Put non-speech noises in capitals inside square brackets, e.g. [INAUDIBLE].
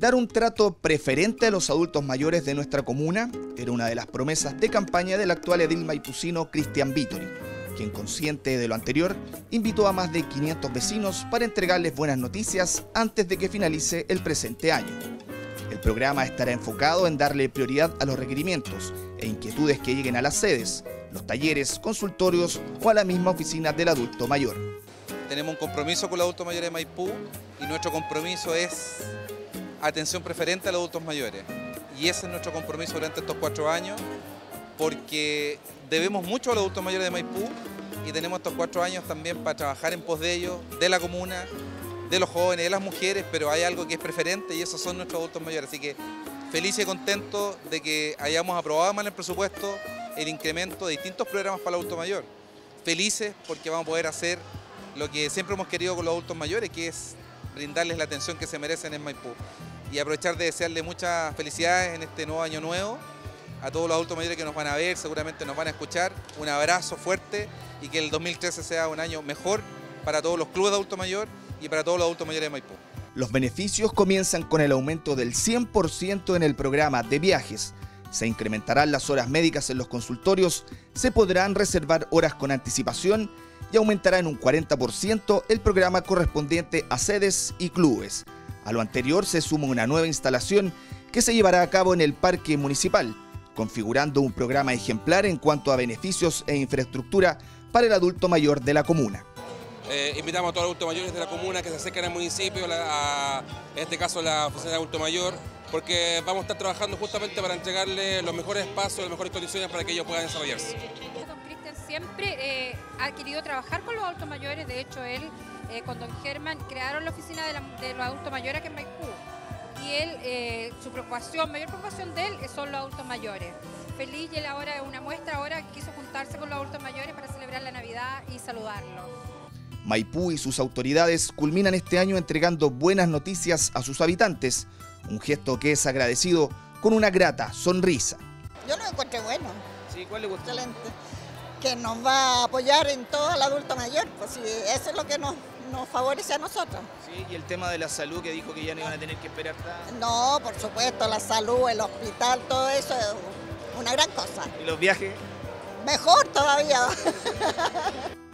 Dar un trato preferente a los adultos mayores de nuestra comuna era una de las promesas de campaña del actual edil maipucino Cristian Vittori, quien consciente de lo anterior invitó a más de 500 vecinos para entregarles buenas noticias antes de que finalice el presente año. El programa estará enfocado en darle prioridad a los requerimientos e inquietudes que lleguen a las sedes, los talleres, consultorios o a la misma oficina del adulto mayor. Tenemos un compromiso con los adultos mayores de Maipú y nuestro compromiso es atención preferente a los adultos mayores. Y ese es nuestro compromiso durante estos cuatro años, porque debemos mucho a los adultos mayores de Maipú y tenemos estos cuatro años también para trabajar en pos de ellos, de la comuna, de los jóvenes, de las mujeres, pero hay algo que es preferente y esos son nuestros adultos mayores. Así que feliz y contento de que hayamos aprobado más en el presupuesto el incremento de distintos programas para el adulto mayor. Felices porque vamos a poder hacer lo que siempre hemos querido con los adultos mayores, que es brindarles la atención que se merecen en Maipú y aprovechar de desearle muchas felicidades en este nuevo año nuevo a todos los adultos mayores que nos van a ver, seguramente nos van a escuchar. Un abrazo fuerte y que el 2013 sea un año mejor para todos los clubes de adulto mayor y para todos los adultos mayores de Maipú. Los beneficios comienzan con el aumento del 100% en el programa de viajes. Se incrementarán las horas médicas en los consultorios, se podrán reservar horas con anticipación y aumentará en un 40% el programa correspondiente a sedes y clubes. A lo anterior se suma una nueva instalación que se llevará a cabo en el Parque Municipal, configurando un programa ejemplar en cuanto a beneficios e infraestructura para el adulto mayor de la comuna. Eh, invitamos a todos los adultos mayores de la comuna que se acerquen al municipio, a, en este caso la oficina de adulto mayor, porque vamos a estar trabajando justamente para entregarle los mejores espacios, las mejores condiciones para que ellos puedan desarrollarse. Don Cristian siempre eh, ha querido trabajar con los adultos mayores, de hecho él eh, con don Germán crearon la oficina de, los adultos mayores aquí en Maipú y él, su preocupación, mayor preocupación de él son los adultos mayores. Feliz y él ahora una muestra, ahora quiso juntarse con los adultos mayores para celebrar la Navidad y saludarlos. Maipú y sus autoridades culminan este año entregando buenas noticias a sus habitantes, un gesto que es agradecido con una grata sonrisa. Yo lo encuentro bueno. Sí, ¿cuál le gustó? Excelente. Que nos va a apoyar en todo el adulto mayor, pues sí, eso es lo que nos, nos favorece a nosotros. Sí, y el tema de la salud que dijo que ya no iban a tener que esperar tanto. No, por supuesto, la salud, el hospital, todo eso es una gran cosa. ¿Y los viajes? Mejor todavía. [LAUGHS]